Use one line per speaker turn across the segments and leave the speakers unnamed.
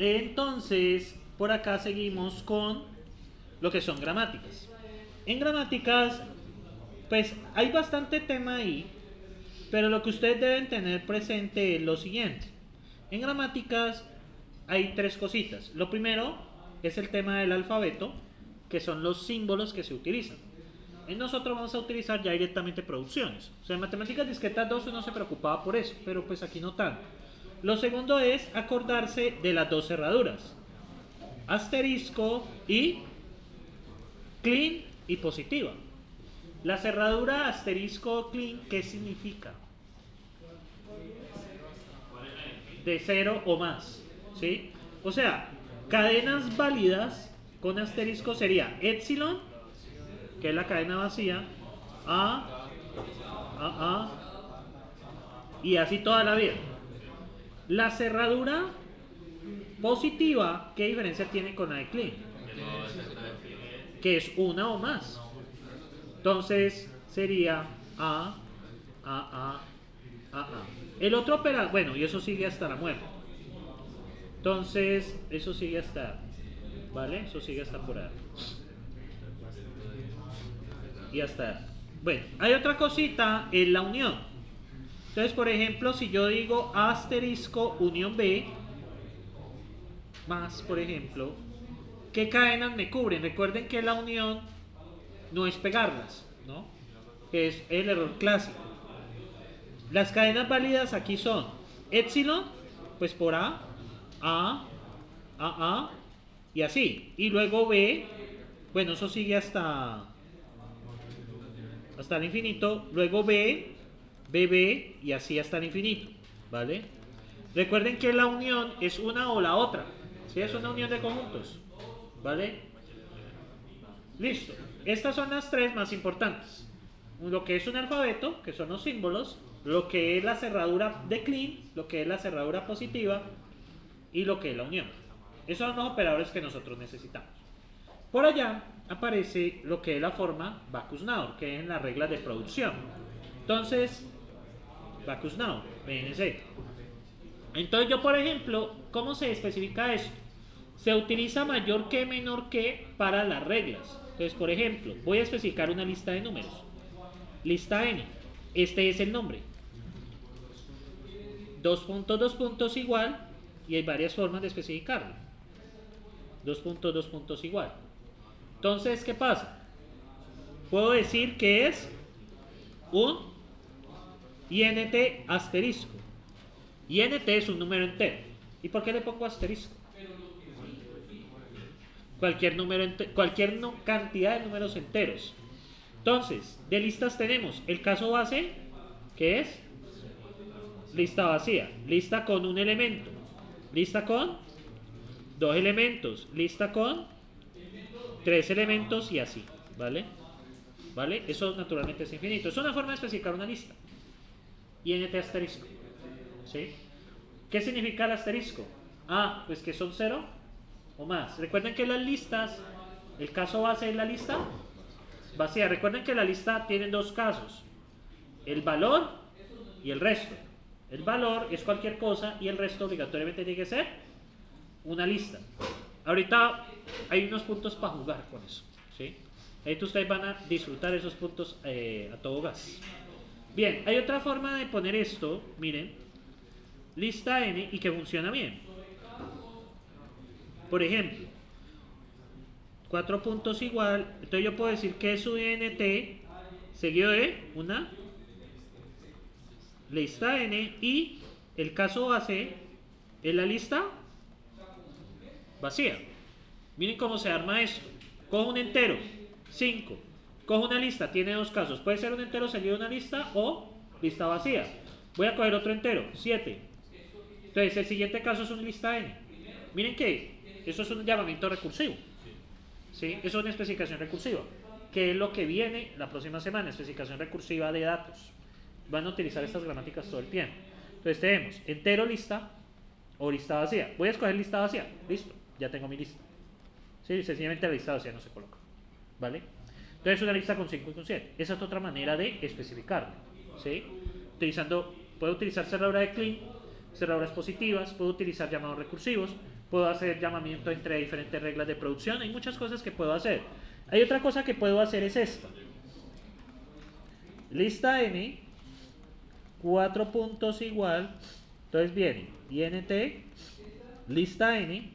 Entonces, por acá seguimos con lo que son gramáticas. En gramáticas, pues hay bastante tema ahí, pero lo que ustedes deben tener presente es lo siguiente. En gramáticas hay tres cositas. Lo primero es el tema del alfabeto, que son los símbolos que se utilizan. En nosotros vamos a utilizar ya directamente producciones. O sea, en matemáticas discretas 2 uno se preocupaba por eso, pero pues aquí no tanto. Lo segundo es acordarse de las dos cerraduras. Asterisco y clean y positiva. La cerradura asterisco clean, ¿qué significa? De cero o más. ¿Sí? O sea, cadenas válidas con asterisco sería epsilon, que es la cadena vacía, A, A, A, y así toda la vida. La cerradura positiva, ¿qué diferencia tiene con la de clean? Que es una o más. Entonces sería A, A, A, A, A. El otro operador, bueno, y eso sigue hasta la muerte. Entonces, eso sigue hasta, ¿vale? Eso sigue hasta por ahí. Y hasta, bueno, hay otra cosita en la unión. Entonces, por ejemplo, si yo digo asterisco unión B, más, por ejemplo, ¿qué cadenas me cubren? Recuerden que la unión no es pegarlas, ¿no? Es el error clásico. Las cadenas válidas aquí son epsilon, pues por A, A, A, A, y así. Y luego B, bueno, eso sigue hasta, hasta el infinito. Luego B, B, y así hasta el infinito, ¿vale? Recuerden que la unión es una o la otra. ¿sí? Es una unión de conjuntos, ¿vale? Listo. Estas son las tres más importantes. Lo que es un alfabeto, que son los símbolos, lo que es la cerradura de clean, lo que es la cerradura positiva y lo que es la unión. Esos son los operadores que nosotros necesitamos. Por allá aparece lo que es la forma Bacchus-Naur, que es en las reglas de producción. Entonces, Bacchus-Naur, BNC. Entonces yo, por ejemplo, ¿cómo se especifica esto? Se utiliza mayor que menor que para las reglas. Entonces, por ejemplo, voy a especificar una lista de números. Lista n. Este es el nombre. Dos puntos, dos puntos igual. Y hay varias formas de especificarlo. Dos puntos, dos puntos igual. Entonces, ¿qué pasa? Puedo decir que es un INT asterisco. INT es un número entero. ¿Y por qué le pongo asterisco? Cualquier, número cualquier cantidad de números enteros. Entonces, de listas tenemos el caso base, que es lista vacía, lista con un elemento, lista con dos elementos, lista con tres elementos y así, ¿vale? ¿Vale? Eso naturalmente es infinito. Es una forma de especificar una lista. INT asterisco. ¿Sí? ¿Qué significa el asterisco? Ah, pues que son cero o más. Recuerden que las listas, el caso base es la lista vacía. Recuerden que la lista tiene dos casos. El valor y el resto. El valor es cualquier cosa y el resto obligatoriamente tiene que ser una lista. Ahorita hay unos puntos para jugar con eso. ¿sí? Ahorita ustedes van a disfrutar esos puntos eh, a todo gas. Bien, hay otra forma de poner esto, miren, lista n y que funciona bien. Por ejemplo, cuatro puntos igual, entonces yo puedo decir que es un int seguido de una lista n y el caso base es la lista vacía. Miren cómo se arma esto. Cojo un entero, 5. Cojo una lista, tiene dos casos. Puede ser un entero seguido de una lista o lista vacía. Voy a coger otro entero, 7. Entonces el siguiente caso es una lista n. Miren que eso es un llamamiento recursivo. ¿Sí? Eso es una especificación recursiva. Que es lo que viene la próxima semana, especificación recursiva de datos. Van a utilizar estas gramáticas todo el tiempo. Entonces tenemos entero lista o lista vacía. Voy a escoger lista vacía. Listo, ya tengo mi lista. Sí, sencillamente la lista vacía no se coloca. ¿Vale? Entonces una lista con 5 y con 7. Esa es otra manera de especificarlo. ¿Sí? Utilizando, puede utilizar cerradura de clean, cerraduras positivas, puedo utilizar llamados recursivos, puedo hacer llamamiento entre diferentes reglas de producción, hay muchas cosas que puedo hacer. Hay otra cosa que puedo hacer es esta. Lista n, cuatro puntos igual, entonces viene int, lista n,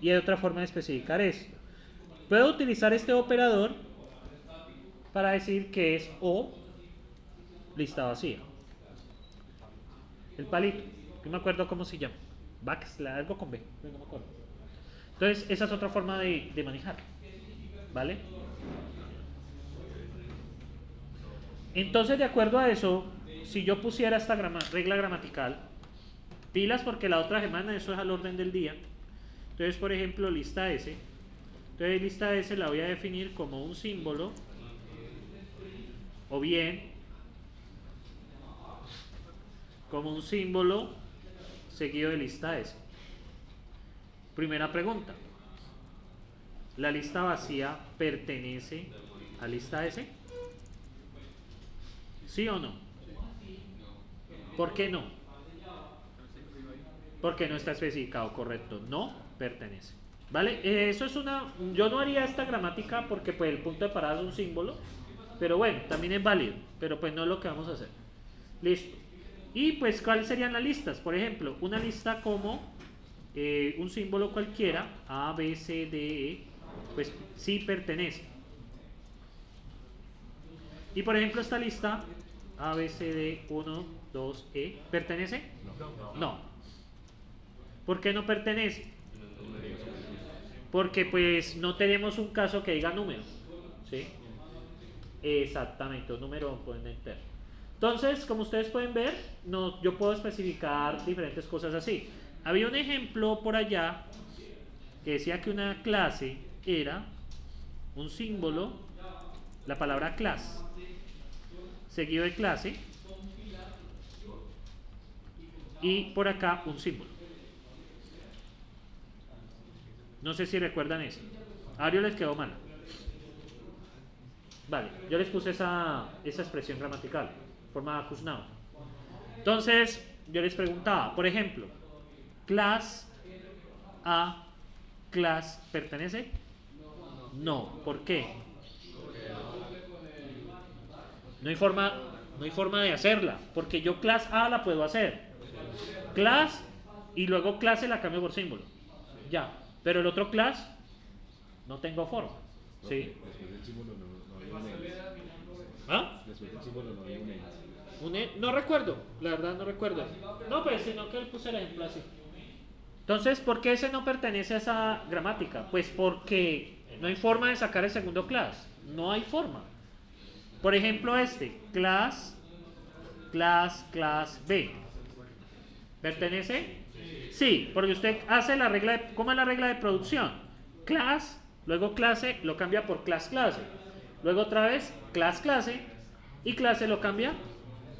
y hay otra forma de especificar esto. Puedo utilizar este operador para decir que es o lista vacía. El palito, no me acuerdo cómo se llama. Backslash, algo con B, no me acuerdo. Entonces, esa es otra forma de, de manejar. ¿Vale? Entonces, de acuerdo a eso, si yo pusiera esta regla gramatical, pilas porque la otra semana eso es al orden del día. Entonces, por ejemplo, lista S. Entonces, lista S la voy a definir como un símbolo o bien como un símbolo seguido de lista S. Primera pregunta. ¿La lista vacía pertenece a lista S? ¿Sí o no? ¿Por qué no? Porque no está especificado correcto. No pertenece. ¿Vale? Eh, eso es una... Yo no haría esta gramática porque pues el punto de parada es un símbolo. Pero bueno, también es válido. Pero pues no es lo que vamos a hacer. Listo. Y pues, ¿cuáles serían las listas? Por ejemplo, una lista como eh, un símbolo cualquiera, A, B, C, D, E, pues sí pertenece. Y por ejemplo, esta lista, A, B, C, D, 1, 2, E, ¿pertenece? No. no. ¿Por qué no pertenece? Porque pues no tenemos un caso que diga número. ¿Sí? Exactamente, un número pueden entero. Entonces, como ustedes pueden ver, no, yo puedo especificar diferentes cosas así. Había un ejemplo por allá que decía que una clase era un símbolo, la palabra class, seguido de clase, y por acá un símbolo. No sé si recuerdan eso. A les quedó mal. Vale, yo les puse esa, esa expresión gramatical, forma acusnado. Entonces, yo les preguntaba, por ejemplo, class a class pertenece? No, ¿por qué? No hay forma, no hay forma de hacerla, porque yo class A la puedo hacer. Class y luego clase la cambio por símbolo. Ya, pero el otro class no tengo forma. ¿Sí? ¿Ah? no recuerdo, la verdad no recuerdo. No, pues sino que él puse el ejemplo así. Entonces, ¿por qué ese no pertenece a esa gramática? Pues porque no hay forma de sacar el segundo class. No hay forma. Por ejemplo, este, class, class, class B. ¿Pertenece? Sí, porque usted hace la regla de, ¿cómo es la regla de producción? Class, luego clase, lo cambia por class, clase. Luego otra vez, class, clase, y clase lo cambia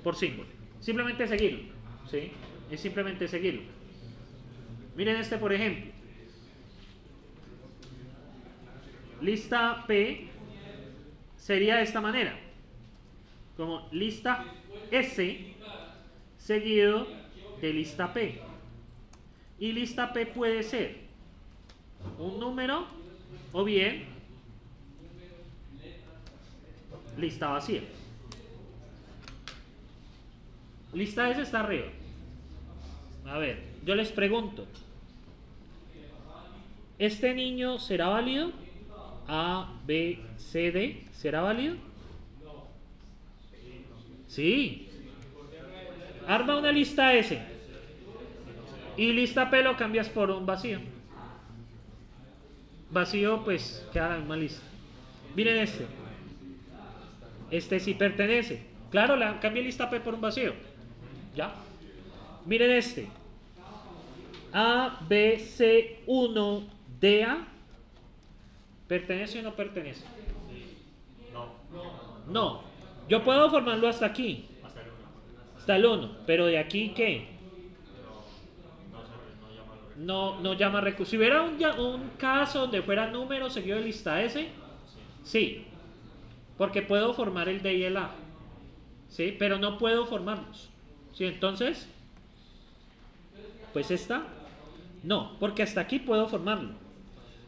por símbolo. Simplemente seguirlo, ¿sí? Es simplemente seguirlo. Miren este, por ejemplo. Lista P sería de esta manera. Como lista S seguido de lista P. Y lista P puede ser un número o bien lista vacía. Lista S está arriba. A ver, yo les pregunto. ¿Este niño será válido? A, B, C, D. ¿Será válido? Sí. Arma una lista S. Y lista P lo cambias por un vacío. Vacío, pues queda la misma lista. Miren este. Este sí pertenece. Claro, la cambia lista P por un vacío. ¿Ya? Miren este. A, B, C, 1, D, A. ¿Pertenece o no pertenece? No. No. Yo puedo formarlo hasta aquí. Hasta el 1. Pero de aquí, ¿qué? No, no llama recurso. Si hubiera un, un caso donde fuera número seguido de lista S, sí. Porque puedo formar el D y el A. ¿Sí? Pero no puedo formarlos. ¿Sí? Entonces, Pues esta, no, porque hasta aquí puedo formarlo.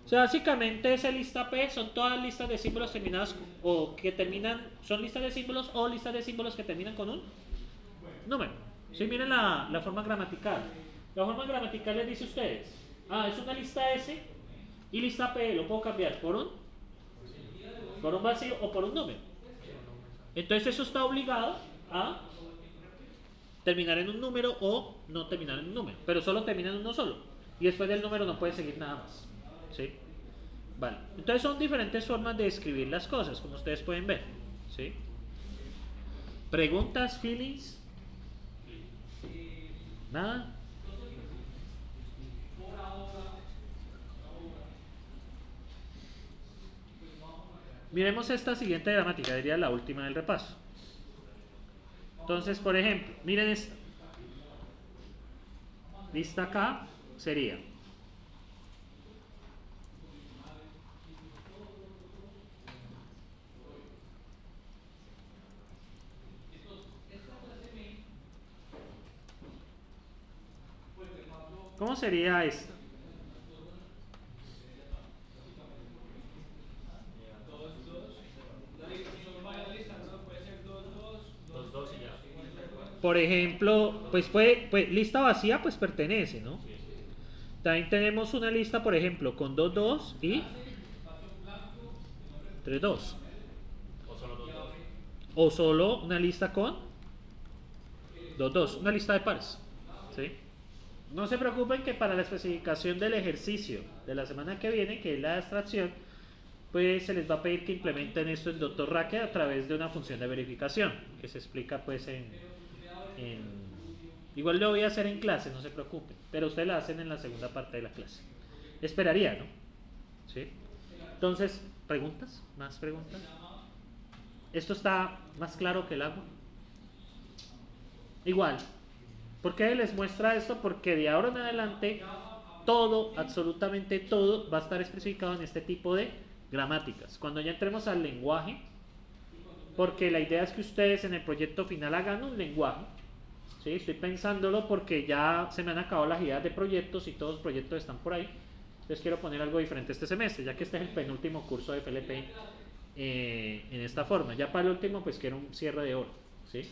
O sea, básicamente esa lista P son todas listas de símbolos terminadas o que terminan, son listas de símbolos o listas de símbolos que terminan con un número. Si miren la, la forma gramatical. La forma gramatical les dice a ustedes, ah, es una lista S y lista P, lo puedo cambiar por un, por un vacío o por un número. Entonces eso está obligado a terminar en un número o no terminar en un número, pero solo termina en uno solo. Y después del número no puede seguir nada más. ¿Sí? Vale. Entonces son diferentes formas de escribir las cosas, como ustedes pueden ver. ¿Sí? ¿Preguntas, feelings? ¿Nada? Miremos esta siguiente gramática, diría la última del repaso. Entonces, por ejemplo, miren esta. Lista acá sería ¿Cómo sería esto? Por ejemplo, pues puede, pues lista vacía pues pertenece, ¿no? También tenemos una lista, por ejemplo, con 2, 2 y 3, 2. O solo una lista con 2, 2. Una lista de pares. ¿Sí? No se preocupen que para la especificación del ejercicio de la semana que viene, que es la abstracción, pues se les va a pedir que implementen esto en Dr. Raque a través de una función de verificación, que se explica pues en, Igual lo voy a hacer en clase, no se preocupen, pero ustedes la hacen en la segunda parte de la clase. Esperaría, ¿no? ¿Sí? Entonces, ¿preguntas? ¿Más preguntas? ¿Esto está más claro que el agua? Igual, ¿Por qué les muestra esto? Porque de ahora en adelante todo, absolutamente todo, va a estar especificado en este tipo de gramáticas. Cuando ya entremos al lenguaje, porque la idea es que ustedes en el proyecto final hagan un lenguaje. ¿Sí? Estoy pensándolo porque ya se me han acabado las ideas de proyectos y todos los proyectos están por ahí. Entonces quiero poner algo diferente este semestre, ya que este es el penúltimo curso de FLP eh, en esta forma. Ya para el último, pues quiero un cierre de oro. ¿sí?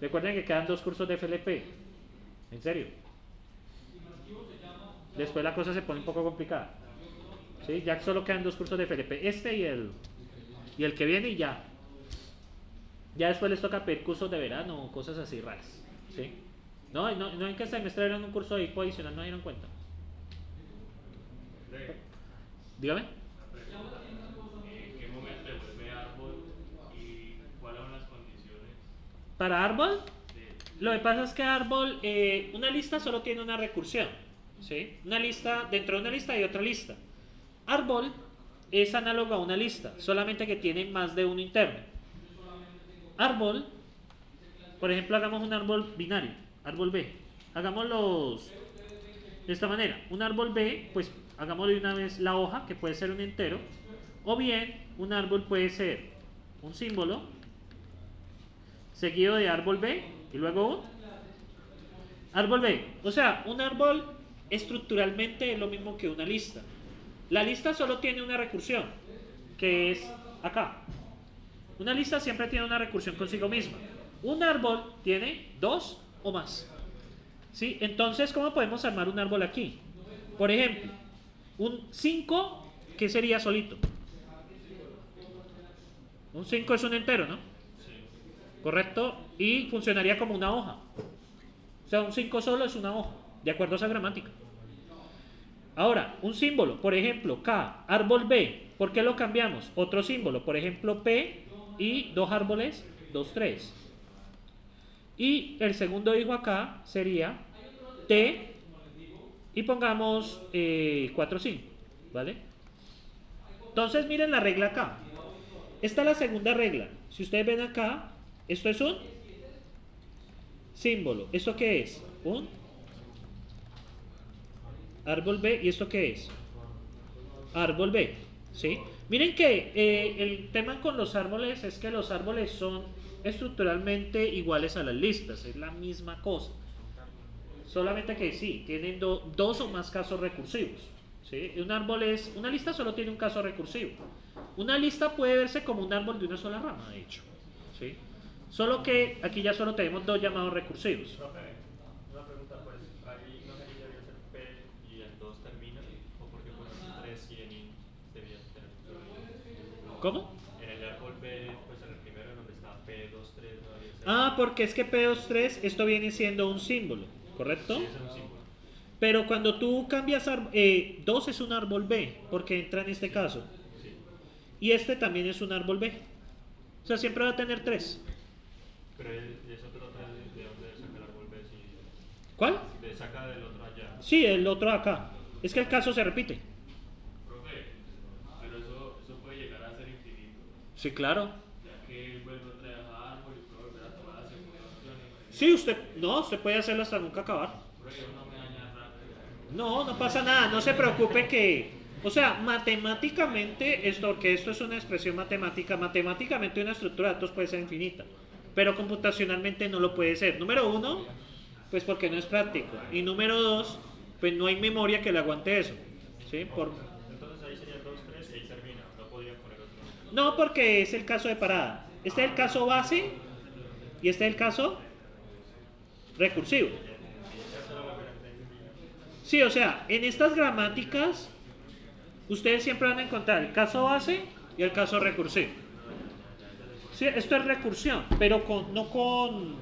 Recuerden que quedan dos cursos de FLP. En serio. Después la cosa se pone un poco complicada. ¿Sí? Ya solo quedan dos cursos de FLP. Este y el, y el que viene y ya. Ya después les toca pedir cursos de verano o cosas así raras. ¿Sí? No, no, no en que semestre eran un curso de adicional, no dieron cuenta. Dígame. Para árbol, lo que pasa es que árbol, eh, una lista solo tiene una recursión. ¿sí? Una lista, dentro de una lista hay otra lista. Árbol es análogo a una lista, solamente que tiene más de un interno. Árbol, por ejemplo, hagamos un árbol binario, árbol B. Hagámoslo de esta manera. Un árbol B, pues hagamos de una vez la hoja, que puede ser un entero, o bien un árbol puede ser un símbolo seguido de árbol B y luego un árbol B. O sea, un árbol estructuralmente es lo mismo que una lista. La lista solo tiene una recursión, que es acá. Una lista siempre tiene una recursión consigo misma. Un árbol tiene dos o más. ¿Sí? Entonces, ¿cómo podemos armar un árbol aquí? Por ejemplo, un 5, ¿qué sería solito? Un 5 es un entero, ¿no? ¿correcto? Y funcionaría como una hoja. O sea, un 5 solo es una hoja, de acuerdo a esa gramática. Ahora, un símbolo, por ejemplo, K, árbol B, ¿por qué lo cambiamos? Otro símbolo, por ejemplo, P y dos árboles, 2, 3. Y el segundo hijo acá sería T y pongamos 4, eh, 5, ¿vale? Entonces miren la regla acá. Esta es la segunda regla. Si ustedes ven acá, esto es un símbolo. ¿Esto qué es? Un árbol B. ¿Y esto qué es? Árbol B. ¿Sí? Miren que eh, el tema con los árboles es que los árboles son estructuralmente iguales a las listas. Es la misma cosa. Solamente que sí, tienen dos o más casos recursivos. ¿sí? Un árbol es, una lista solo tiene un caso recursivo. Una lista puede verse como un árbol de una sola rama, de hecho. ¿sí? Solo que aquí ya solo tenemos dos llamados recursivos.
Una pregunta, pues, ahí no debería ser P y el 2 termina, o porque ponen 3 y en I debía tener
¿Cómo?
En el árbol B, pues en el primero donde está P, 2, 3, no debería ser.
Ah, porque es que P2, 3, esto viene siendo un símbolo, ¿correcto?
Sí, es un símbolo.
Pero cuando tú cambias, eh, 2 es un árbol B, porque entra en este caso.
Sí.
Y este también es un árbol B. O sea, siempre va a tener 3.
Pero él- eso trata de, de dónde saca el árbol B, si
¿Cuál?
de saca del otro allá.
Sí, el otro acá. Es que el caso se repite.
Profe, pero eso, eso puede llegar a ser infinito,
Sí, claro.
ya que vuelve otra vez a árbol y puede volver a tomar la segunda opción.
Sí, usted, no, usted puede hacerlo hasta nunca acabar. No, no pasa nada, no se preocupe que, o sea, matemáticamente, esto, porque esto es una expresión matemática, matemáticamente una estructura de datos puede ser infinita, pero computacionalmente no lo puede ser. Número uno, pues porque no es práctico. Y número dos, pues no hay memoria que le aguante eso. ¿Sí? Por,
Entonces ahí sería 2, 3 y ahí termina. No podría poner otro.
no, porque es el caso de parada. Este es el caso base y este es el caso recursivo. Sí, o sea, en estas gramáticas ustedes siempre van a encontrar el caso base y el caso recursivo. Sí, esto es recursión, pero con, no con...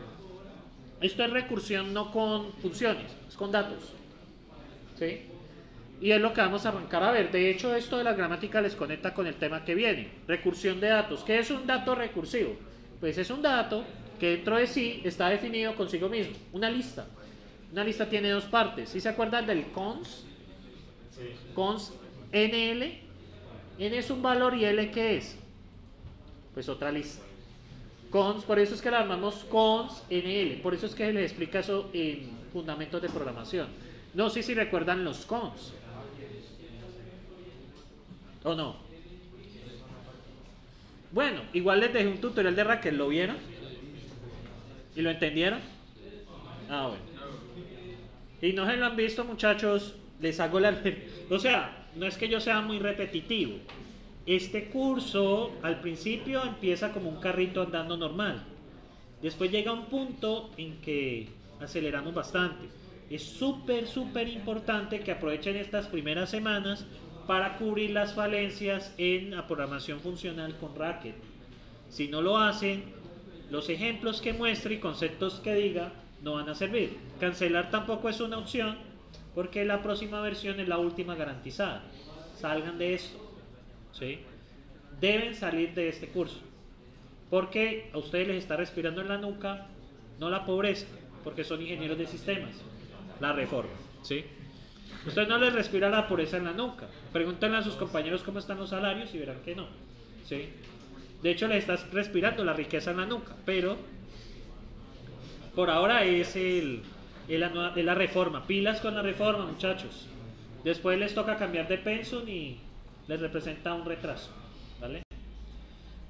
Esto es recursión no con funciones, es con datos. ¿Sí? Y es lo que vamos a arrancar a ver. De hecho, esto de la gramática les conecta con el tema que viene. Recursión de datos. ¿Qué es un dato recursivo? Pues es un dato que dentro de sí está definido consigo mismo. Una lista. Una lista tiene dos partes. ¿Sí se acuerdan del cons?
Sí.
Cons NL. N es un valor y L ¿qué es? Pues otra lista. Cons, por eso es que la llamamos cons NL. Por eso es que les explica eso en fundamentos de programación. No sé si recuerdan los cons. ¿O no? Bueno, igual les dejé un tutorial de Raquel, ¿lo vieron? ¿Y lo entendieron? Ah, bueno. Y no se lo han visto, muchachos, les hago la... O sea, no es que yo sea muy repetitivo. Este curso al principio empieza como un carrito andando normal. Después llega un punto en que aceleramos bastante. Es súper, súper importante que aprovechen estas primeras semanas para cubrir las falencias en la programación funcional con Racket. Si no lo hacen, los ejemplos que muestre y conceptos que diga no van a servir. Cancelar tampoco es una opción porque la próxima versión es la última garantizada. Salgan de esto. ¿sí? Deben salir de este curso. Porque a ustedes les está respirando en la nuca, no la pobreza, porque son ingenieros de sistemas. La reforma. ¿sí? Ustedes no les respira la pobreza en la nuca. Pregúntenle a sus compañeros cómo están los salarios y verán que no. ¿sí? De hecho, les estás respirando la riqueza en la nuca, pero por ahora es, el, es la, es la reforma. Pilas con la reforma, muchachos. Después les toca cambiar de pensum y les representa un retraso. ¿Vale?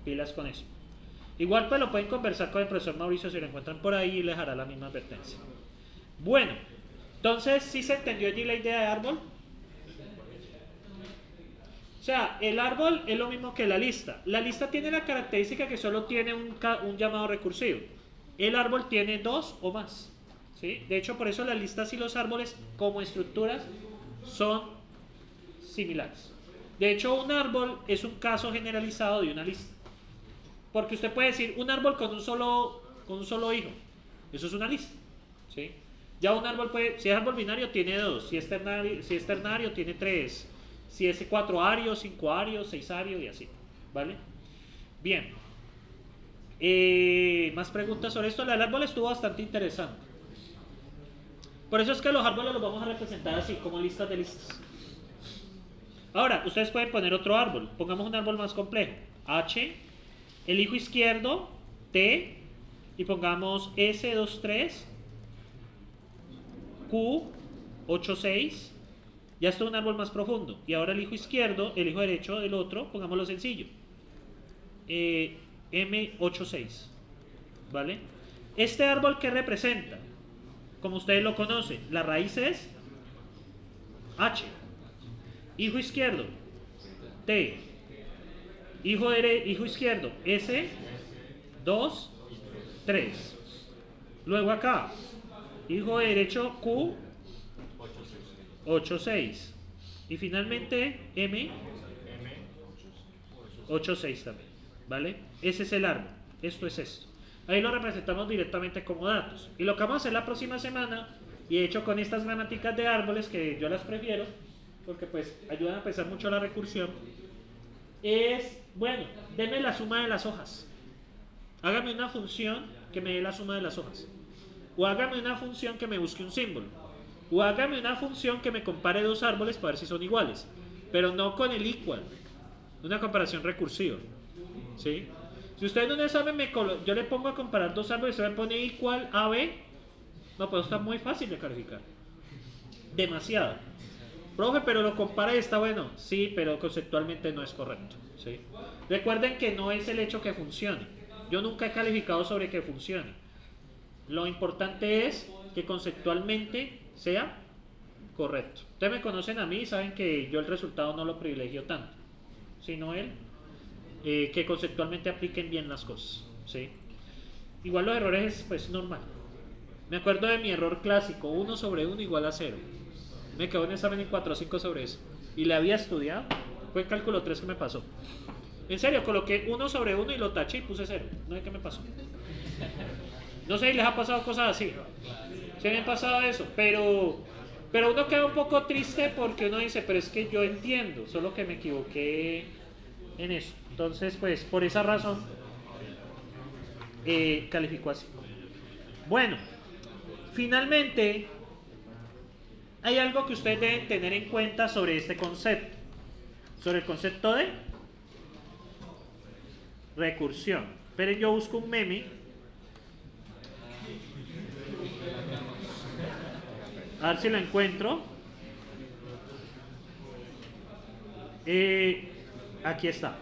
Pilas con eso. Igual pues lo pueden conversar con el profesor Mauricio si lo encuentran por ahí y les hará la misma advertencia. Bueno, entonces, ¿sí se entendió allí la idea de árbol? Sea, el árbol es lo mismo que la lista. La lista tiene la característica que solo tiene un llamado recursivo. El árbol tiene dos o más. ¿sí? De hecho, por eso las listas y los árboles como estructuras son similares. De hecho, un árbol es un caso generalizado de una lista. Porque usted puede decir un árbol con un solo, con un solo hijo. Eso es una lista. ¿sí? Ya un árbol puede, si es árbol binario tiene dos, si es ternario, si es ternario tiene tres, si es cuatro arios, cinco arios, seis arios y así. ¿Vale? Bien. Eh, más preguntas sobre esto. El árbol estuvo bastante interesante. Por eso es que los árboles los vamos a representar así, como listas de listas. Ahora, ustedes pueden poner otro árbol. Pongamos un árbol más complejo. H, el hijo izquierdo, T, y pongamos S23, Q, 86. Ya está un árbol más profundo. Y ahora el hijo izquierdo, el hijo derecho del otro, pongámoslo sencillo. Eh, M86. ¿Vale? Este árbol que representa como ustedes lo conocen, la raíz es H. Hijo izquierdo, T. Hijo, dere- hijo izquierdo, S, 2, 3. Luego acá, hijo derecho, Q, 8, 6. Y finalmente, M,
M,
8, 6 también. ¿Vale? Ese es el árbol. Esto es esto. Ahí lo representamos directamente como datos. Y lo que vamos a hacer la próxima semana, y de hecho con estas gramáticas de árboles, que yo las prefiero, porque pues ayudan a pensar mucho la recursión, es, bueno, deme la suma de las hojas. Hágame una función que me dé la suma de las hojas. O hágame una función que me busque un símbolo. O hágame una función que me compare dos árboles para ver si son iguales. Pero no con el equal. Una comparación recursiva. ¿Sí? Si usted en un examen me yo le pongo a comparar dos árboles, usted me pone igual a B, no, pues está muy fácil de calificar. Demasiado. Profe, pero lo compara y está bueno. Sí, pero conceptualmente no es correcto. ¿sí? Recuerden que no es el hecho que funcione. Yo nunca he calificado sobre que funcione. Lo importante es que conceptualmente sea correcto. Ustedes me conocen a mí y saben que yo el resultado no lo privilegio tanto, sino él, eh, que conceptualmente apliquen bien las cosas. ¿sí? Igual los errores es pues normal. Me acuerdo de mi error clásico, 1 sobre 1 igual a 0. Me quedó en examen en 4 o 5 sobre eso. Y le había estudiado. Fue en cálculo 3 que me pasó. En serio, coloqué 1 sobre 1 y lo taché y puse 0. No sé qué me pasó. No sé si les ha pasado cosas así. Se me ha pasado eso, pero, pero uno queda un poco triste porque uno dice, pero es que yo entiendo, solo que me equivoqué en eso. Entonces, pues por esa razón, eh, calificó así. Bueno, finalmente, hay algo que ustedes deben tener en cuenta sobre este concepto. Sobre el concepto de recursión. Pero yo busco un meme. A ver si lo encuentro. Eh, aquí está.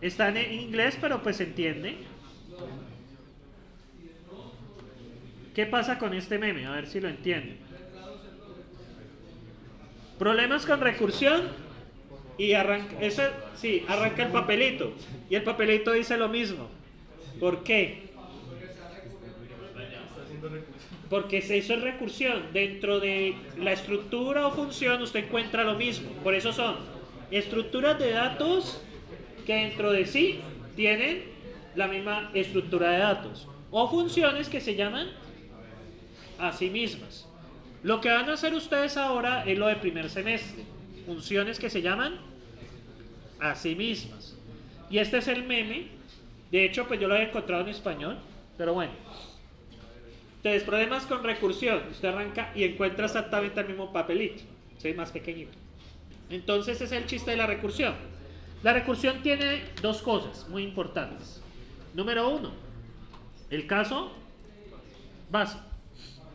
Está en inglés, pero pues se entiende. ¿Qué pasa con este meme? A ver si lo entienden. Problemas con recursión y arranca, eso, sí, arranca el papelito. Y el papelito dice lo mismo. ¿Por qué? Porque se hizo en recursión. Dentro de la estructura o función usted encuentra lo mismo. Por eso son estructuras de datos que dentro de sí tienen la misma estructura de datos. O funciones que se llaman a sí mismas. Lo que van a hacer ustedes ahora es lo de primer semestre. Funciones que se llaman a sí mismas. Y este es el meme. De hecho, pues yo lo he encontrado en español. Pero bueno. Entonces, problemas con recursión. Usted arranca y encuentra exactamente el mismo papelito. ¿sí? Más pequeñito. Entonces, ese es el chiste de la recursión. La recursión tiene dos cosas muy importantes. Número uno, el caso base.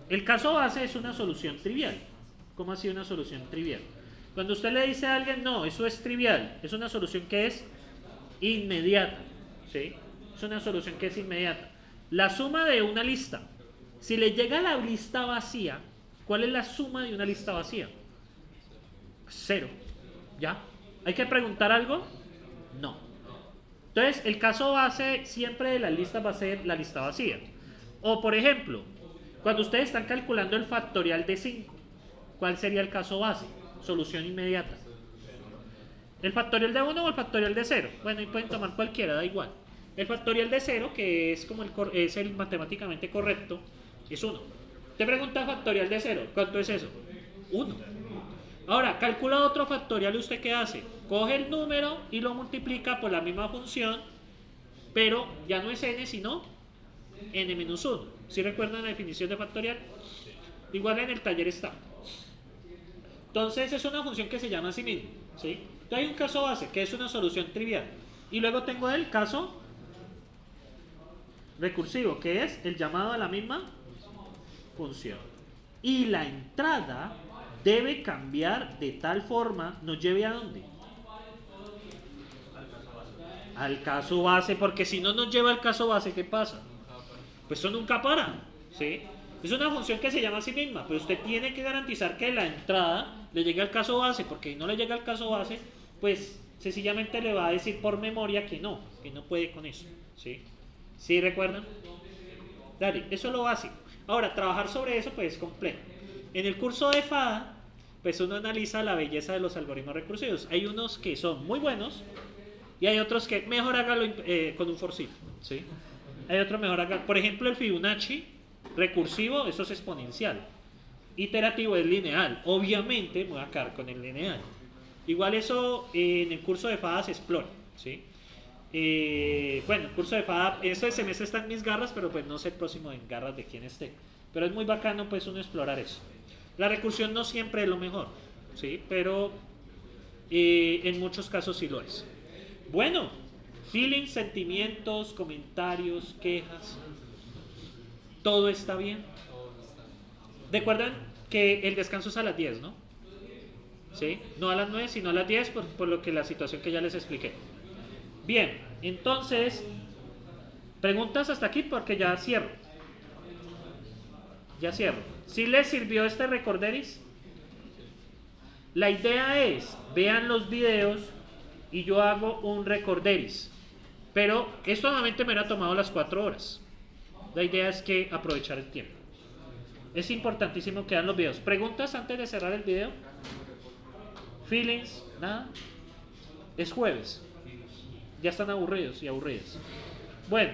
El caso base es una solución trivial. ¿Cómo así una solución trivial? Cuando usted le dice a alguien, no, eso es trivial, es una solución que es inmediata. ¿sí? Es una solución que es inmediata. La suma de una lista. Si le llega la lista vacía, ¿cuál es la suma de una lista vacía? Cero. ¿Ya? ¿Hay que preguntar algo? No. Entonces, el caso base siempre de las listas va a ser la lista vacía. O, por ejemplo, cuando ustedes están calculando el factorial de 5, ¿cuál sería el caso base? Solución inmediata. ¿El factorial de 1 o el factorial de 0? Bueno, y pueden tomar cualquiera, da igual. El factorial de 0, que es como el, es el matemáticamente correcto, es 1. Te pregunta factorial de 0, ¿cuánto es eso? 1. Ahora, calcula otro factorial y usted qué hace? Coge el número y lo multiplica por la misma función, pero ya no es n, sino n-1. ¿Sí recuerdan la definición de factorial? Igual en el taller está. Entonces es una función que se llama a sí mismo. Entonces hay un caso base, que es una solución trivial. Y luego tengo el caso recursivo, que es el llamado a la misma función. Y la entrada debe cambiar de tal forma, nos lleve a dónde? Al caso base, porque si no nos lleva al caso base, ¿qué pasa? Pues eso nunca para, ¿sí? Es una función que se llama a sí misma, pero usted tiene que garantizar que la entrada le llegue al caso base, porque si no le llega al caso base, pues sencillamente le va a decir por memoria que no, que no puede con eso. ¿Sí? ¿Sí recuerdan? Dale, eso es lo básico. Ahora, trabajar sobre eso pues es complejo. En el curso de FADA, pues uno analiza la belleza de los algoritmos recursivos. Hay unos que son muy buenos y hay otros que mejor hágalo eh, con un for ¿sí? Hay otro mejor hágalo. Por ejemplo, el Fibonacci recursivo, eso es exponencial. Iterativo es lineal. Obviamente me voy a quedar con el lineal. Igual eso eh, en el curso de FADA se explora, ¿sí? Eh, bueno, curso de FADA, este semestre está en mis garras, pero pues no sé el próximo en garras de quién esté. Pero es muy bacano pues uno explorar eso. La recursión no siempre es lo mejor, ¿sí? Pero eh, en muchos casos sí lo es. Bueno, feelings, sentimientos, comentarios, quejas. ¿Todo está bien? Recuerdan que el descanso es a las 10, ¿no? ¿Sí? No a las 9, sino a las 10 por, por lo que la situación que ya les expliqué. Bien, entonces, preguntas hasta aquí porque ya cierro. Ya cierro. ¿Sí les sirvió este recorderis? La idea es, vean los videos y yo hago un recorderis. Pero esto nuevamente me ha tomado las 4 horas. La idea es que aprovechar el tiempo. Es importantísimo que hagan los videos. ¿Preguntas antes de cerrar el video? ¿Feelings? ¿Nada? Es jueves. Ya están aburridos y aburridas. Bueno,